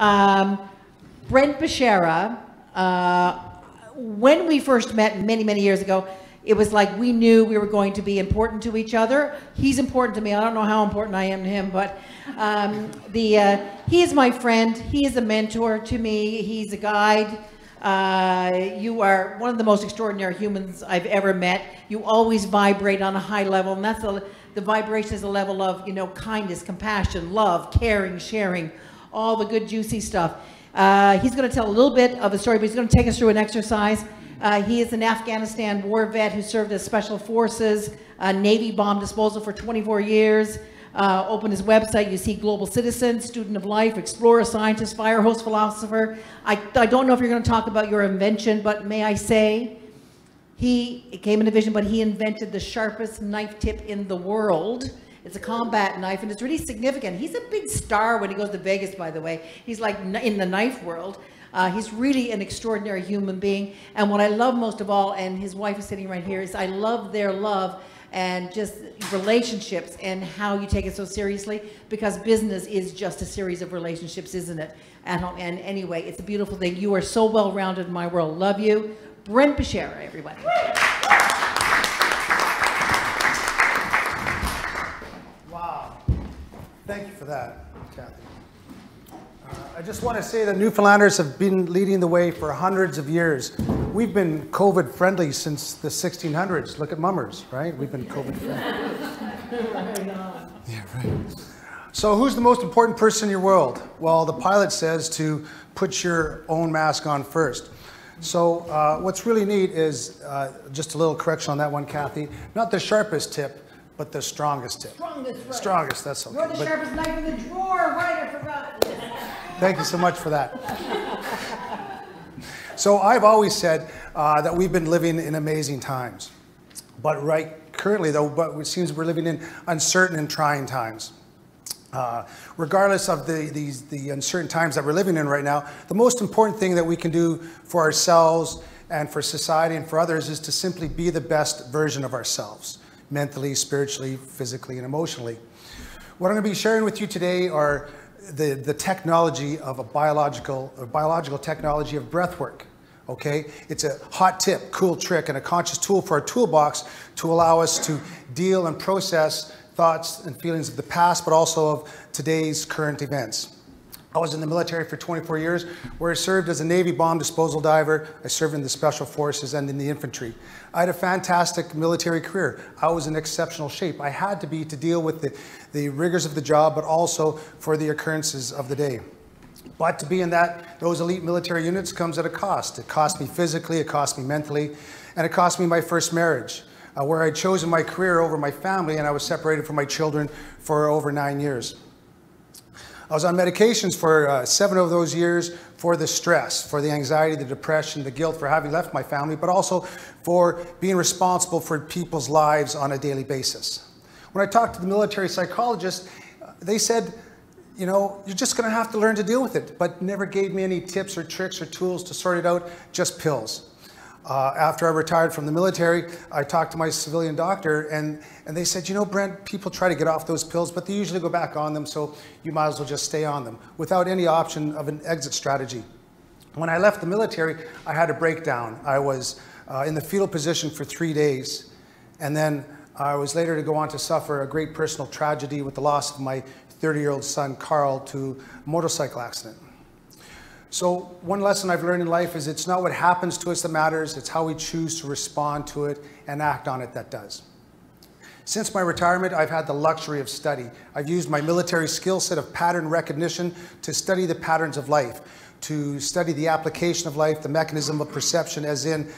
Um, Brent Beshara, uh, when we first met many, many years ago, it was like we knew we were going to be important to each other. He's important to me. I don't know how important I am to him, but um, the uh, he is my friend. He is a mentor to me. He's a guide. Uh, you are one of the most extraordinary humans I've ever met. You always vibrate on a high level, and that's a, the vibration is a level of you know kindness, compassion, love, caring, sharing, all the good juicy stuff. Uh, he's going to tell a little bit of a story, but he's going to take us through an exercise. Uh, he is an Afghanistan war vet who served as Special Forces, uh, Navy bomb disposal for 24 years. Uh, open his website, you see global citizen, student of life, explorer, scientist, fire hose, philosopher. I, I don't know if you're going to talk about your invention, but may I say, he came in a vision, but he invented the sharpest knife tip in the world. It's a combat knife, and it's really significant. He's a big star when he goes to Vegas, by the way. He's like in the knife world. Uh, he's really an extraordinary human being. And what I love most of all, and his wife is sitting right here, is I love their love and just relationships and how you take it so seriously because business is just a series of relationships, isn't it? At home. And anyway, it's a beautiful thing. You are so well rounded in my world. Love you. Brent Beshara, everybody. Thank you for that, Kathy. Uh, I just want to say that Newfoundlanders have been leading the way for hundreds of years. We've been COVID friendly since the 1600s. Look at Mummers, right? We've been COVID friendly. yeah, right. So, who's the most important person in your world? Well, the pilot says to put your own mask on first. So, uh, what's really neat is uh, just a little correction on that one, Kathy. Not the sharpest tip, but the strongest tip. Strongest, right. Strongest, that's okay. You're the But- sharpest knife in the drawer, right? I forgot. Thank you so much for that. So I've always said uh, that we've been living in amazing times, but right currently though, but it seems we're living in uncertain and trying times. Uh, regardless of the, these, the uncertain times that we're living in right now, the most important thing that we can do for ourselves and for society and for others is to simply be the best version of ourselves, mentally, spiritually, physically, and emotionally. What I'm going to be sharing with you today are the, the technology of a biological, a biological technology of breath work. Okay? It's a hot tip, cool trick, and a conscious tool for our toolbox to allow us to deal and process thoughts and feelings of the past, but also of today's current events. I was in the military for 24 years, where I served as a Navy bomb disposal diver. I served in the Special Forces and in the infantry. I had a fantastic military career. I was in exceptional shape. I had to be to deal with the, the rigors of the job, but also for the occurrences of the day. But to be in that, those elite military units comes at a cost. It cost me physically, it cost me mentally, and it cost me my first marriage, uh, where I'd chosen my career over my family, and I was separated from my children for over nine years. I was on medications for uh, seven of those years for the stress, for the anxiety, the depression, the guilt for having left my family, but also for being responsible for people's lives on a daily basis. When I talked to the military psychologist, they said, you know, you're just going to have to learn to deal with it, but never gave me any tips or tricks or tools to sort it out, just pills. Uh, after I retired from the military, I talked to my civilian doctor, and, and they said, you know, Brent, people try to get off those pills, but they usually go back on them, so you might as well just stay on them without any option of an exit strategy. When I left the military, I had a breakdown. I was uh, in the fetal position for three days, and then I was later to go on to suffer a great personal tragedy with the loss of my 30 year old son, Carl, to a motorcycle accident. So, one lesson I've learned in life is it's not what happens to us that matters, it's how we choose to respond to it and act on it that does. Since my retirement, I've had the luxury of study. I've used my military skill set of pattern recognition to study the patterns of life, to study the application of life, the mechanism of perception, as in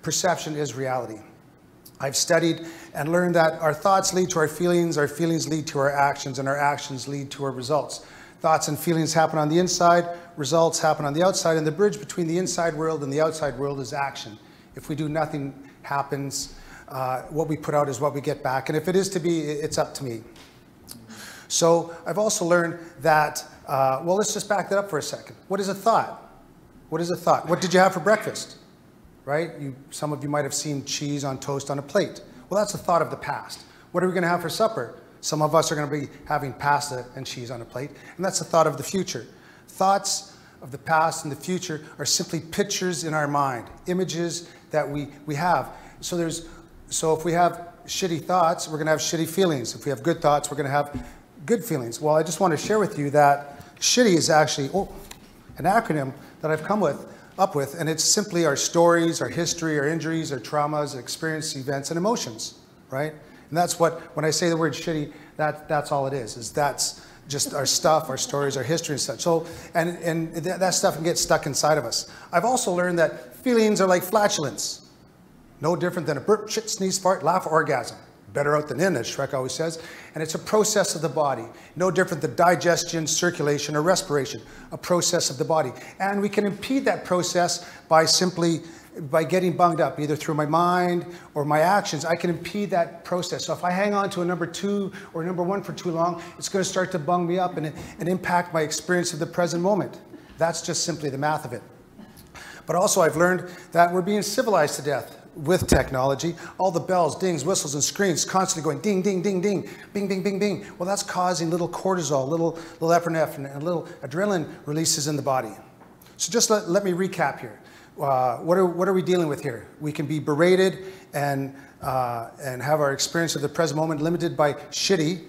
perception is reality. I've studied and learned that our thoughts lead to our feelings, our feelings lead to our actions, and our actions lead to our results. Thoughts and feelings happen on the inside, results happen on the outside, and the bridge between the inside world and the outside world is action. If we do nothing happens, uh, what we put out is what we get back. And if it is to be, it's up to me. So I've also learned that, uh, well, let's just back that up for a second. What is a thought? What is a thought? What did you have for breakfast? Right? You, some of you might have seen cheese on toast on a plate. Well, that's a thought of the past. What are we going to have for supper? Some of us are going to be having pasta and cheese on a plate, and that's a thought of the future. Thoughts of the past and the future are simply pictures in our mind, images that we, we have. So there's so if we have shitty thoughts, we're going to have shitty feelings. If we have good thoughts, we're going to have good feelings. Well, I just want to share with you that shitty is actually oh, an acronym that I've come with up with, and it's simply our stories, our history, our injuries, our traumas, experience, events, and emotions, right? And that's what when I say the word shitty, that that's all it is. Is that's just our stuff, our stories, our history, and such. So, and and th- that stuff can get stuck inside of us. I've also learned that feelings are like flatulence. No different than a burp, shit, sneeze, fart, laugh, orgasm. Better out than in, as Shrek always says. And it's a process of the body. No different than digestion, circulation, or respiration. A process of the body. And we can impede that process by simply by getting bunged up, either through my mind or my actions, I can impede that process. So if I hang on to a number two or number one for too long, it's going to start to bung me up and, and impact my experience of the present moment. That's just simply the math of it. But also, I've learned that we're being civilized to death with technology, all the bells, dings, whistles, and screens constantly going ding, ding, ding, ding, bing, bing, bing, bing. Well, that's causing little cortisol, little, little epinephrine, and little adrenaline releases in the body. So just let, let me recap here. Uh, what, are, what are we dealing with here? We can be berated and, uh, and have our experience of the present moment limited by shitty,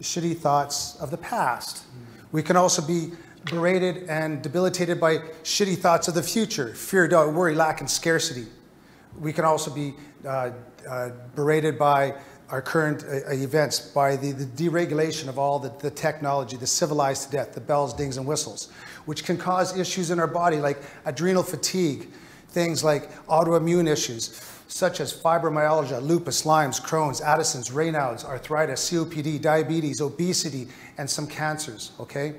shitty thoughts of the past. We can also be berated and debilitated by shitty thoughts of the future, fear, doubt, worry, lack, and scarcity we can also be uh, uh, berated by our current uh, events, by the, the, deregulation of all the, the, technology, the civilized death, the bells, dings, and whistles, which can cause issues in our body like adrenal fatigue, things like autoimmune issues, such as fibromyalgia, lupus, Lyme's, Crohn's, Addison's, Raynaud's, arthritis, COPD, diabetes, obesity, and some cancers, okay?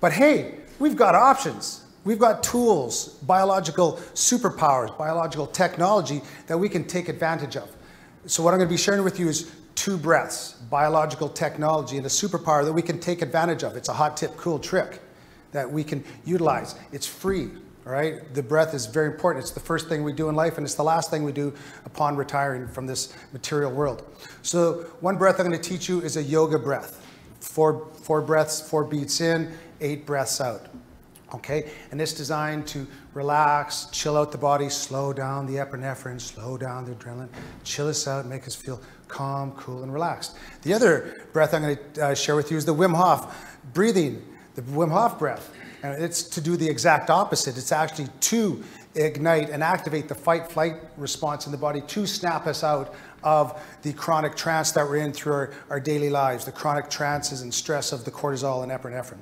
But hey, we've got options. We've got tools, biological superpowers, biological technology that we can take advantage of. So what I'm going to be sharing with you is two breaths, biological technology and a superpower that we can take advantage of. It's a hot tip, cool trick that we can utilize. It's free, all right? The breath is very important. It's the first thing we do in life and it's the last thing we do upon retiring from this material world. So one breath I'm going to teach you is a yoga breath. Four, four breaths, four beats in, eight breaths out okay? And it's designed to relax, chill out the body, slow down the epinephrine, slow down the adrenaline, chill us out, make us feel calm, cool, and relaxed. The other breath I'm going to uh, share with you is the Wim Hof breathing, the Wim Hof breath. And it's to do the exact opposite. It's actually to ignite and activate the fight flight response in the body to snap us out of the chronic trance that we're in through our, our daily lives, the chronic trances and stress of the cortisol and epinephrine.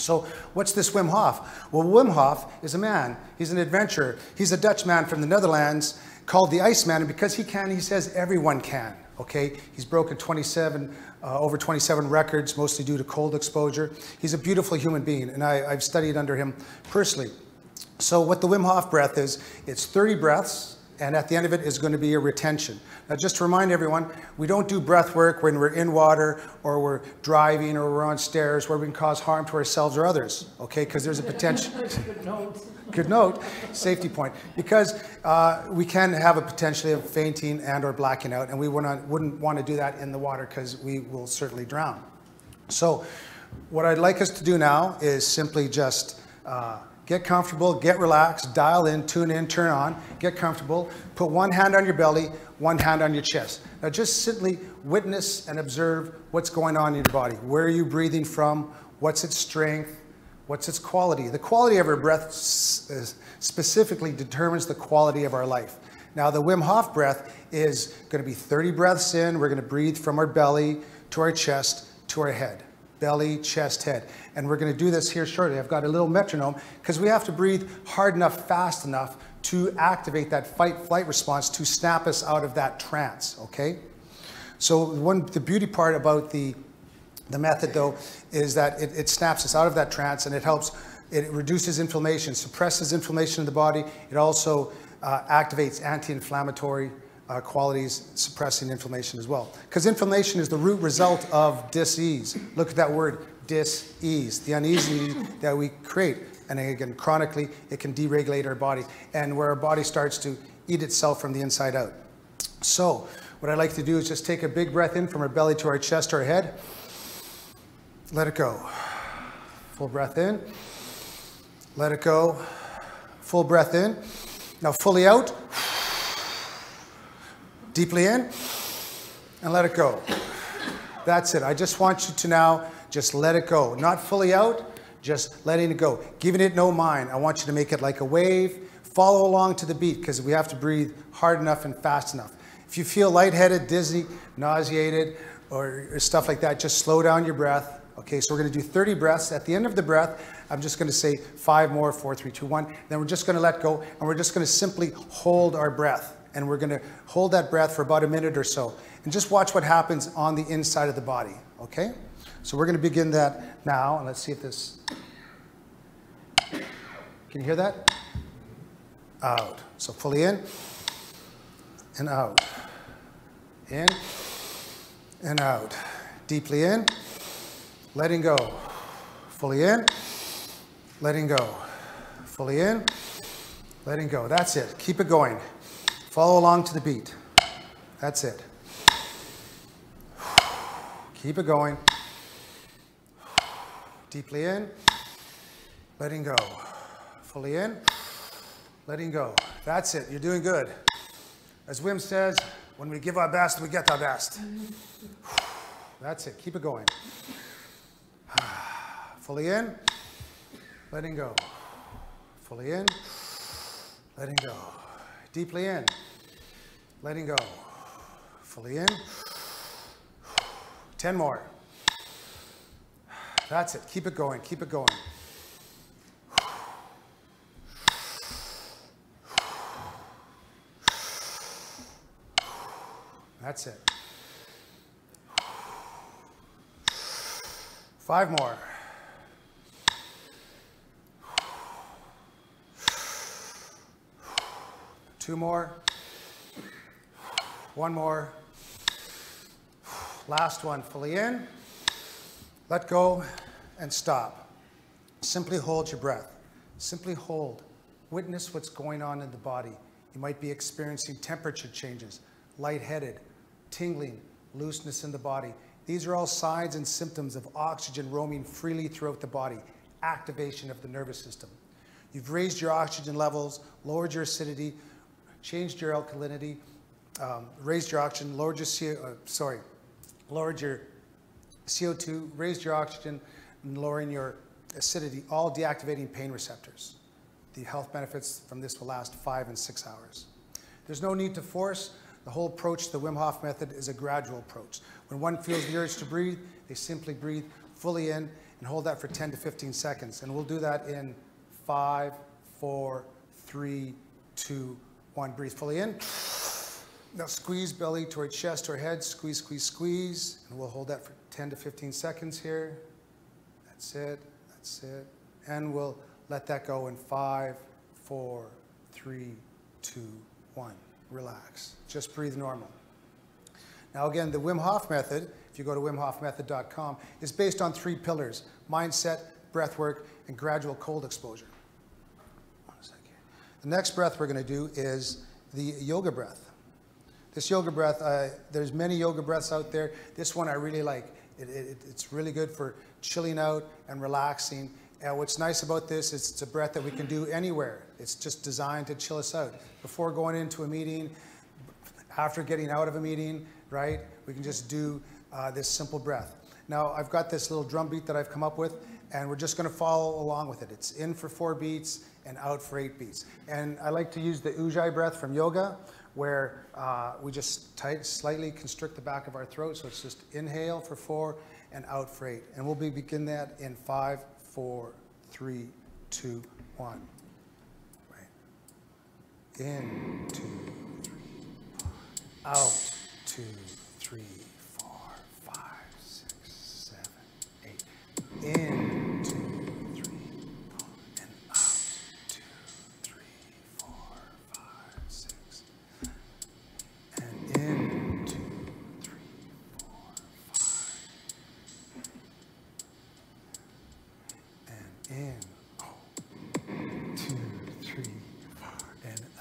So, what's this Wim Hof? Well, Wim Hof is a man. He's an adventurer. He's a Dutch man from the Netherlands called the Iceman, and because he can, he says everyone can. Okay, he's broken 27, uh, over 27 records, mostly due to cold exposure. He's a beautiful human being, and I, I've studied under him personally. So, what the Wim Hof breath is, it's 30 breaths, and at the end of it is going to be a retention. Now, just to remind everyone, we don't do breath work when we're in water or we're driving or we're on stairs where we can cause harm to ourselves or others, okay? Because there's a potential. Good note. Good note, safety point. Because uh, we can have a potentially of fainting and or blacking out, and we wouldn't, wouldn't want to do that in the water because we will certainly drown. So, what I'd like us to do now is simply just uh, Get comfortable, get relaxed, dial in, tune in, turn on, get comfortable. Put one hand on your belly, one hand on your chest. Now just simply witness and observe what's going on in your body. Where are you breathing from? What's its strength? What's its quality? The quality of our breath specifically determines the quality of our life. Now, the Wim Hof breath is going to be 30 breaths in. We're going to breathe from our belly to our chest to our head belly, chest, head. And we're going to do this here shortly. I've got a little metronome because we have to breathe hard enough, fast enough to activate that fight flight response to snap us out of that trance, okay? So one the beauty part about the the method though is that it, it snaps us out of that trance and it helps it reduces inflammation, suppresses inflammation in the body. It also uh, activates anti-inflammatory uh, qualities suppressing inflammation as well. Because inflammation is the root result of dis-ease. Look at that word, dis-ease, the uneasiness that we create. And again, chronically, it can deregulate our body and where our body starts to eat itself from the inside out. So, what I'd like to do is just take a big breath in from our belly to our chest, our head. Let it go. Full breath in. Let it go. Full breath in. Now fully out. Deeply in. And let it go. That's it. I just want you to now just let it go. Not fully out, just letting it go. Giving it no mind. I want you to make it like a wave. Follow along to the beat because we have to breathe hard enough and fast enough. If you feel lightheaded, dizzy, nauseated, or, or stuff like that, just slow down your breath. Okay, so we're going to do 30 breaths. At the end of the breath, I'm just going to say five more, four, three, two, one. Then we're just going to let go, and we're just going to simply hold our breath. And we're going to hold that breath for about a minute or so. And just watch what happens on the inside of the body. Okay? So we're going to begin that now. And let's see if this. Can you hear that? Out. So fully in and out. In and out. Deeply in, letting go. Fully in, letting go. Fully in, letting go. That's it. Keep it going. Follow along to the beat. That's it. Keep it going. Deeply in, letting go. Fully in, letting go. That's it. You're doing good. As Wim says, when we give our best, we get our best. That's it. Keep it going. Fully in, letting go. Fully in, letting go. Deeply in, letting go. Fully in. 10 more. That's it. Keep it going. Keep it going. That's it. Five more. Two more. One more. Last one, fully in. Let go and stop. Simply hold your breath. Simply hold. Witness what's going on in the body. You might be experiencing temperature changes, lightheaded, tingling, looseness in the body. These are all signs and symptoms of oxygen roaming freely throughout the body, activation of the nervous system. You've raised your oxygen levels, lowered your acidity, changed your alkalinity, um, raised your oxygen, lowered your CO, uh, sorry, lowered your CO2, raised your oxygen, and lowering your acidity, all deactivating pain receptors. The health benefits from this will last five and six hours. There's no need to force. The whole approach to the Wim Hof method is a gradual approach. When one feels the urge to breathe, they simply breathe fully in and hold that for 10 to 15 seconds. And we'll do that in five, four, three, two, one. Breathe fully in. Now squeeze belly toward chest or head. Squeeze, squeeze, squeeze. And we'll hold that for 10 to 15 seconds here. That's it. That's it. And we'll let that go in five, four, three, two, one. Relax. Just breathe normal. Now again, the Wim Hof method, if you go to wimhofmethod.com, is based on three pillars, mindset, breath work, and gradual cold exposure. The next breath we're going to do is the yoga breath. This yoga breath, uh, there's many yoga breaths out there. This one I really like. It, it, it's really good for chilling out and relaxing. And what's nice about this is it's a breath that we can do anywhere. It's just designed to chill us out. Before going into a meeting, after getting out of a meeting, right? We can just do uh, this simple breath. Now, I've got this little drum beat that I've come up with, and we're just going to follow along with it. It's in for four beats and out for eight beats. And I like to use the Ujjayi breath from yoga, where uh, we just tight, slightly constrict the back of our throat. So it's just inhale for four and out for eight. And we'll be begin that in five, four, three, two, one. Right. In, two, three, out, two, three, four, five, six, seven, eight. In,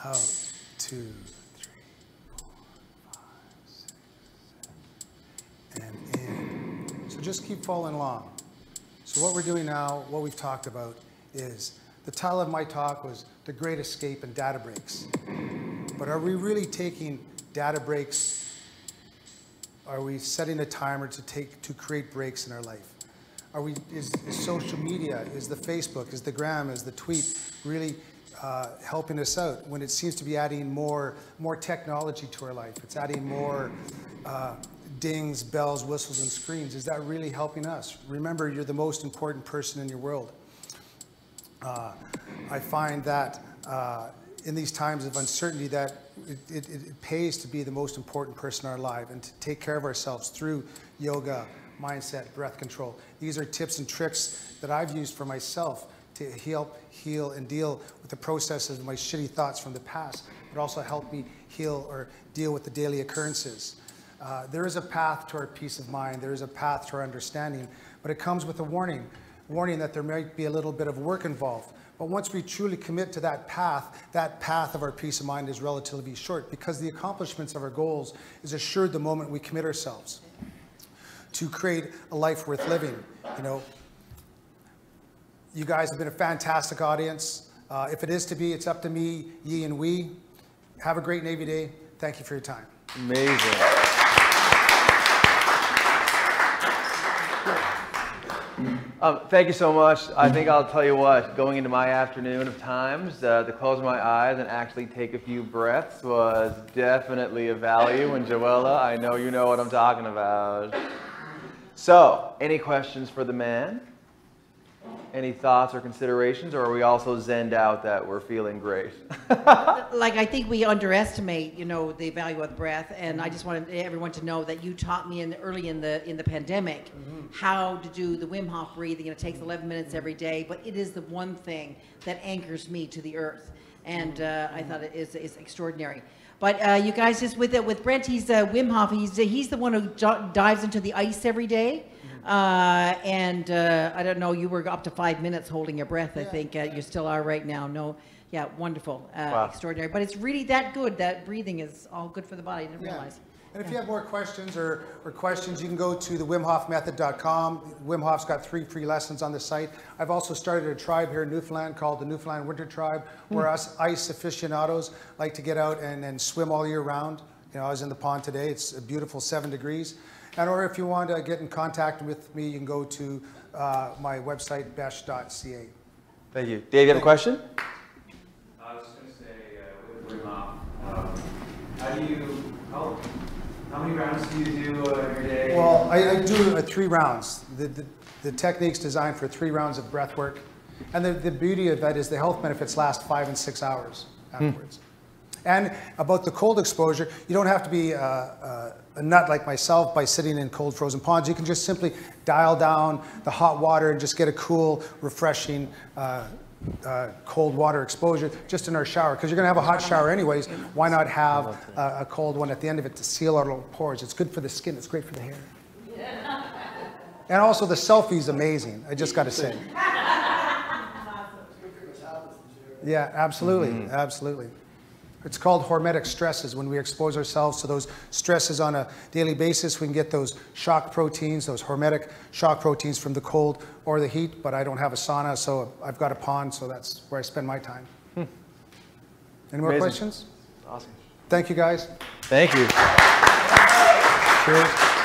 out, two, three, four, five, six, seven, and in. So just keep following along. So what we're doing now, what we've talked about, is the title of my talk was The Great Escape and Data Breaks. But are we really taking data breaks? Are we setting a timer to take to create breaks in our life? Are we is, is social media, is the Facebook, is the gram, is the tweet really uh, helping us out when it seems to be adding more more technology to our life? It's adding more uh, dings, bells, whistles, and screens. Is that really helping us? Remember, you're the most important person in your world. Uh, I find that uh, in these times of uncertainty that it, it, it, pays to be the most important person in our life and to take care of ourselves through yoga, mindset, breath control. These are tips and tricks that I've used for myself to help heal and deal with the processes of my shitty thoughts from the past, but also help me heal or deal with the daily occurrences. Uh, there is a path to our peace of mind. There is a path to our understanding, but it comes with a warning, warning that there might be a little bit of work involved. But once we truly commit to that path, that path of our peace of mind is relatively short because the accomplishments of our goals is assured the moment we commit ourselves to create a life worth living. You know, you guys have been a fantastic audience. Uh, if it is to be, it's up to me, ye, and we. Have a great Navy Day. Thank you for your time. Amazing. Um, thank you so much. I think I'll tell you what, going into my afternoon of times, uh, to close my eyes and actually take a few breaths was definitely a value. And Joella, I know you know what I'm talking about. So, any questions for the man? Any thoughts or considerations, or are we also zenned out that we're feeling great? like I think we underestimate, you know, the value of breath, and I just wanted everyone to know that you taught me in the, early in the in the pandemic mm-hmm. how to do the Wim Hof breathing. And it takes 11 minutes every day, but it is the one thing that anchors me to the earth, and uh, I thought it is is extraordinary. But uh, you guys, just with it with Brent, he's uh, Wim Hof. He's he's the one who dives into the ice every day. Uh, and uh, I don't know, you were up to five minutes holding your breath, I think. Uh, you still are right now. No, yeah, wonderful, uh, wow. extraordinary. But it's really that good, that breathing is all good for the body. I didn't yeah. realize. And if you have more questions or, or questions, you can go to the WimHofMethod.com. Wim Hof's got three free lessons on the site. I've also started a tribe here in Newfoundland called the Newfoundland Winter Tribe, where mm. us ice aficionados like to get out and, and swim all year round. You know, I was in the pond today. It's a beautiful seven degrees. And or if you want to get in contact with me, you can go to uh, my website, besh.ca. Thank you. Dave, you have a question? I was just going to say, uh, with Wim um, how do you, how, how many rounds do you do uh, every day? Well, I, I do uh, three rounds. The, the, the technique's designed for three rounds of breath work. And the, the beauty of that is the health benefits last five and six hours afterwards. Hmm. And about the cold exposure, you don't have to be uh, uh, a nut like myself by sitting in cold frozen ponds. You can just simply dial down the hot water and just get a cool, refreshing, uh, uh, cold water exposure just in our shower because you're going to have a hot shower anyways. Why not have a cold one at the end of it to seal our little pores? It's good for the skin. It's great for the hair. Yeah. And also the selfie is amazing. I just got to say. Yeah, absolutely, mm -hmm. absolutely. It's called hormetic stresses. When we expose ourselves to those stresses on a daily basis, we can get those shock proteins, those hormetic shock proteins from the cold or the heat. But I don't have a sauna, so I've got a pond, so that's where I spend my time. Hmm. Any more Amazing. questions? Awesome. Thank you, guys. Thank you. Cheers.